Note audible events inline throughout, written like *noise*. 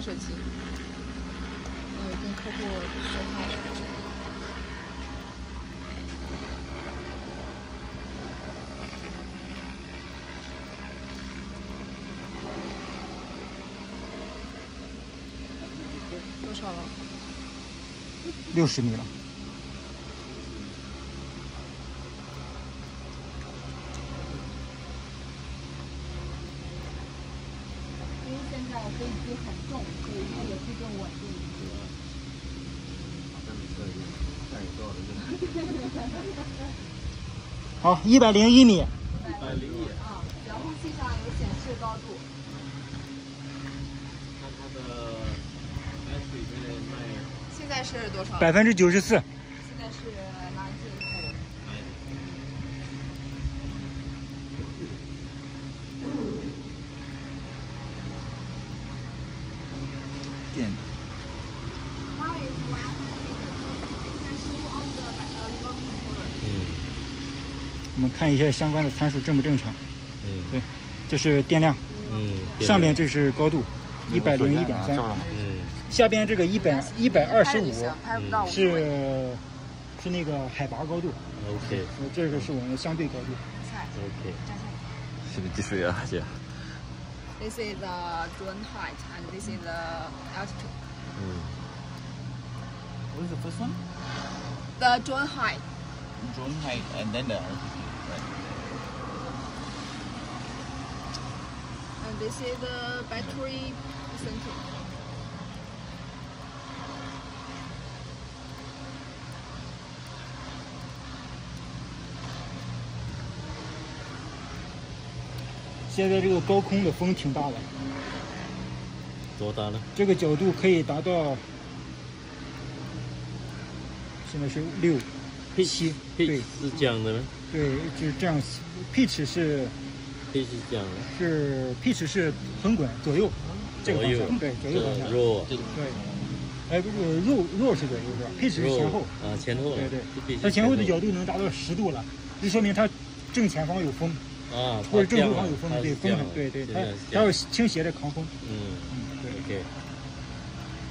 设计，呃，跟客户说话。多少了？六十米了。因为现在飞机很重，所以它也是更稳定。好，一百零一米，一百零一啊，遥控器上有显示高度。看它的 battery 现在卖现在是多少？百分之九十四。现在是们看一下相关的参数正不正常。嗯对，这是电量，嗯，上面这是高度，一百零一点三，嗯下边这个一百一百二十五是是那个海拔高度，OK 呃这个是我们的相对高度。OK，站下来。是不是继续啊姐？This is the drone height and this is the altitude. 嗯 What is the first one? The drone height. Drone height and then the altitude. Right. And this is the battery percentage. 现在这个高空的风挺大的，多大呢？这个角度可以达到，现在是六七，对是这样的呢对，就是这样。pitch 是，pitch 是这样的，是 pitch 是横滚左右，这个右方向，对，左右方向。roll 对，哎，不是 roll roll 是左右是吧？pitch 是前后。啊，前后对对对它前后的角度能达到十度了，就说明它正前方有风，啊，或者正后方有风对，风很对对，它现在是这它要倾斜着扛风。嗯嗯，对。OK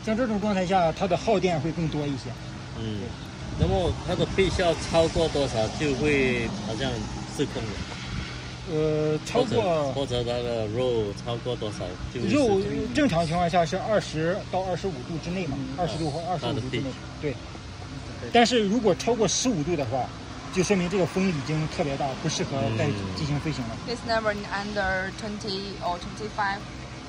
像这种状态下，它的耗电会更多一些。嗯，那么它的配效超过多少就会好像失控了。呃，超过或者它的肉超过多少肉正常情况下是二十到二十五度之内嘛，二十度或二十五度之内。对。但是如果超过十五度的话，就说明这个风已经特别大，不适合再嗯进行飞行了。It's never under twenty or 25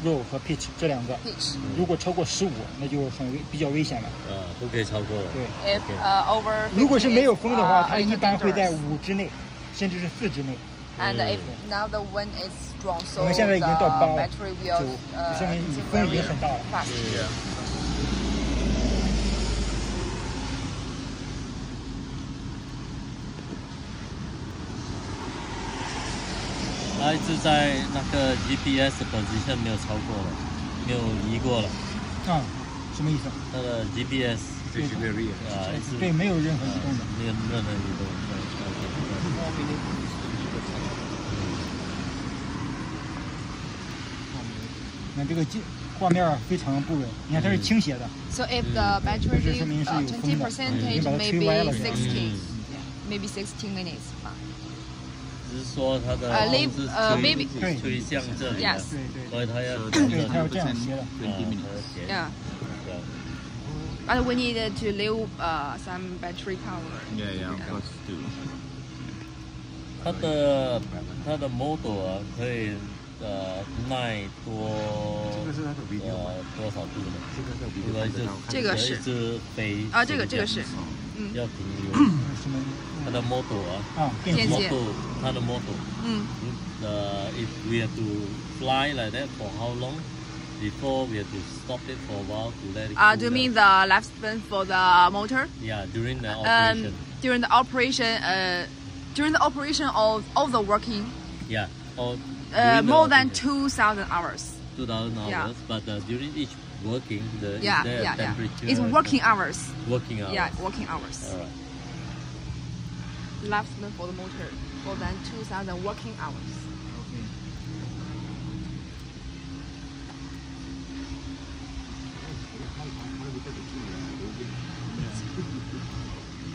肉和 pitch 这两个，pitch. 如果超过十五，那就很危比较危险了。呃，不可以超过了。对。If uh, over 如果是没有风的话，它 uh, 一般会在.五之内，甚至是四之内。And if now the wind is strong, so 我 the 们现在已经到八了，battery will 就 uh, 说明 is 你风已经 very 很大了。fast. 它一直在那个 GPS position 没有超过了，没有移过了。啊，什么意思？它的 GPS 对，没有任何移动的。没有任何移动。那这个镜画面非常不稳，你看它是倾斜的。So if the battery is 是 uh, 有风 20，percentage, 已经把它吹歪了这样。maybe 60, maybe 60 minutes. 吧只是说它的呃 leave- 是呃吹吹向这里 Yes 的，对对所以它要对，它要这样斜的。啊，它要斜 But we need to leave uh, some battery power. Yeah, yeah, of course, too. 它的它的 model 啊，可以呃耐多呃多少度呢？应该是这个是一直飞啊，这个这个是，嗯要停留。什么？它的 model 啊，啊，电电机。机 model 它的 model，嗯呃，if we have to fly like that for how long? Before we have to stop it for a while to let it Uh, cool do you down. mean the lifespan for the motor? Yeah, during the Um, operation. during the operation, uh, during the operation of, of the working, yeah. Uh, more than two thousand hours. Two thousand hours, yeah. but uh, during each working, the yeah, yeah, temperature. Yeah. It's working hours. Working hours. Yeah, working hours. All right. Lifespan for the motor more than two thousand working hours. Okay.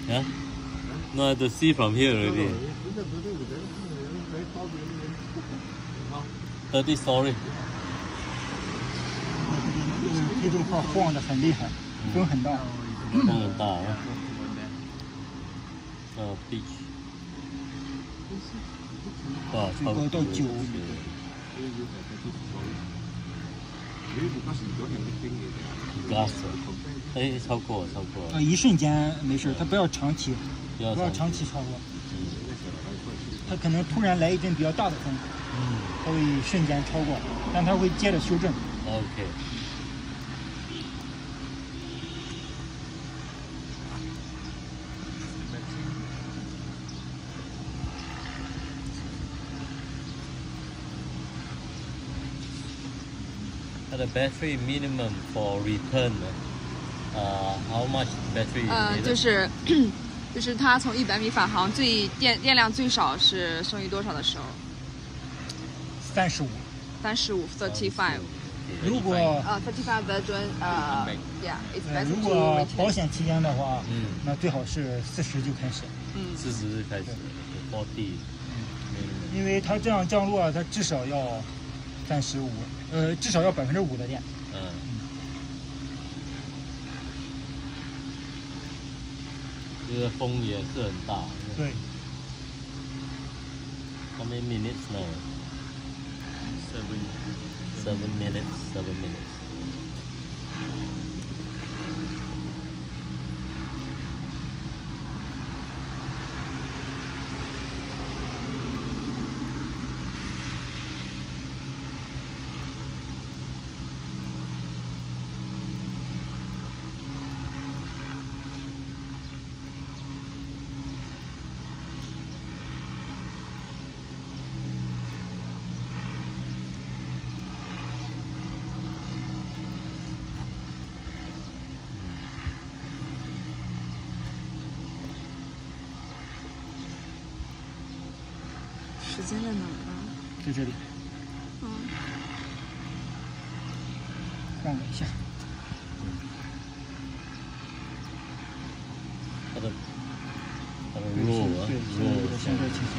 Yeah? No, to see from here already. Thirty story. 这个黑豆号晃的很厉害，风很大。风很大啊。呃，beach。哇，最高到九米。Glas，哎，超过，超过。呃，一瞬间没事，它不要长期，不要不要长期超过。它可能突然来一阵比较大的风，嗯它会瞬间超过，但它会接着修正。，OK。它的 battery minimum for return 呢？呃，how much battery？呃就是 *clears throat* 就是它从一百米返航最电电量最少是剩余多少的时候？三十五，三十五，thirty five。如果呃，thirty five 的准呃，yeah，it's 呃 better 如果保险期间的话，嗯那最好是四十就开始，嗯，四十开始，forty。因为它这样降落，它至少要三十五，呃，至少要百分之五的电。嗯。这个风也是很大。对，How many minutes now? Seven. Seven minutes. Seven minutes. 时间在哪儿呢？在这里。嗯，晃了一下，它的。它的对，弱啊，是对，现在弱有个相对倾斜。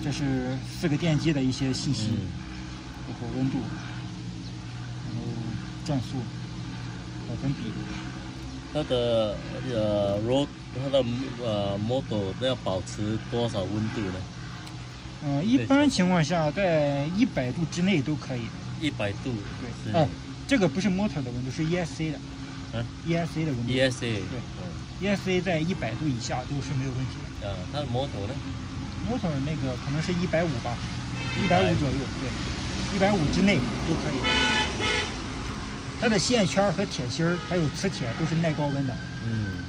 对。这是四个电机的一些信息，嗯包括温度，然后转速、百分比。它的呃 road 它的呃 model 要保持多少温度呢？嗯、一般情况下在一百度之内都可以。一百度对，是哦，这个不是 motor 的温度，是 ESC 的。嗯 ESC 的温度。ESC 对嗯，ESC 在一百度以下都是没有问题的。啊，它的 model 呢？多少那个可能是一百五吧，一百五左右，对，一百五之内都可以。它的线圈和铁芯儿还有磁铁都是耐高温的。嗯。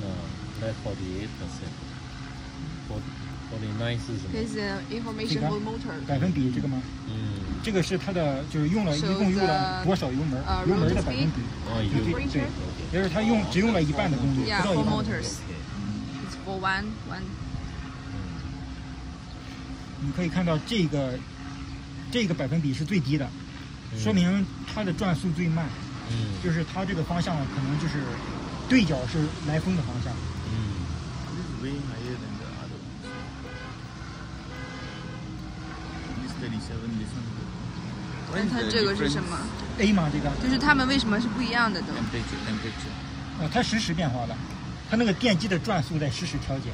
啊，在 forty eight percent。forty nine 是什么？This information for motor. 百分比这个吗？嗯，这个是它的，就是用了一共用了多少油门呃油门的百分比。哦，对有对对，也就是它用只用了一半的功率，不到一 motors. It's for one one. 你可以看到这个这个百分比是最低的，嗯说明它的转速最慢，嗯就是它这个方向可能就是对角是来风的方向。嗯 This is way higher than the other ones. This 37, this one. What 但 is 它 the 这个是 difference? 什么？ A 吗？这个就是它们为什么是不一样的都？ Temperature, temperature. 呃，它实时变化的，它那个电机的转速在实时调节。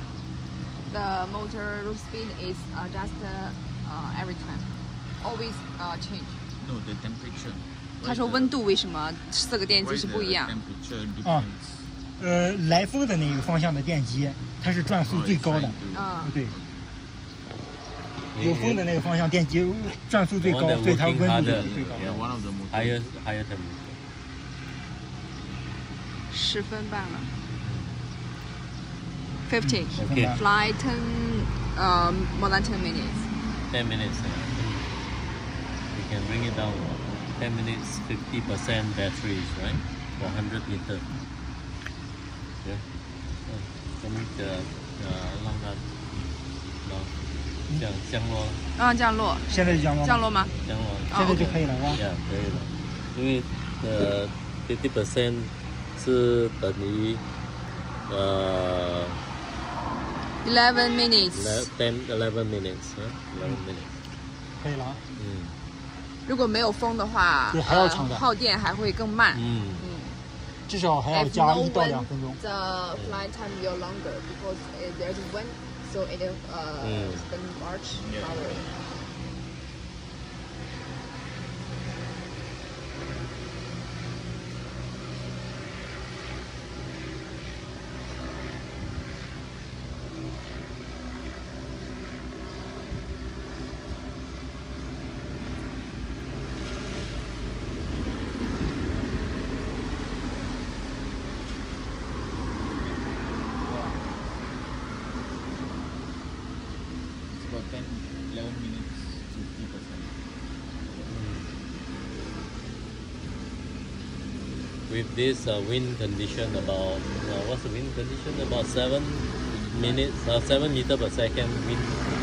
The motor root speed is uh, just uh, every time, always uh, change. No, the temperature. What 他 is 说 the- 温度为什么四个电 what 机 is 是 the 不一样？ temperature 啊 difference? 呃，来风的那个方向的电机，它是转速 Oh, 最高的嗯，对，有风的那个方向电机转速最高，所以它温度就最高。The most. higher higher temperature. 十分半了。半 Fly ten, um, more than ten minutes. Ten minutes. uh, we can bring it down. Ten minutes, fifty percent batteries, right? For 100 meter. Yeah. 嗯，咱们的呃让它，然后降降落嗯，降落，现在就降落吗降落吗？降落。哦现在就可以了，是吧？Yeah，可以了，因为呃50 percent 是等于呃 Eleven minutes. ten eleven minutes 啊，eleven minutes，可以了啊。嗯如果没有风的话，对还要长的呃耗电还会更慢。嗯嗯。至少还要 If 加 no 一到 wind, 两分钟。 The flight time will longer because uh, there's wind, so it uh Mm. spend much Yeah. With this uh, wind condition about uh, what's the wind condition about seven minutes uh, seven meter per second wind.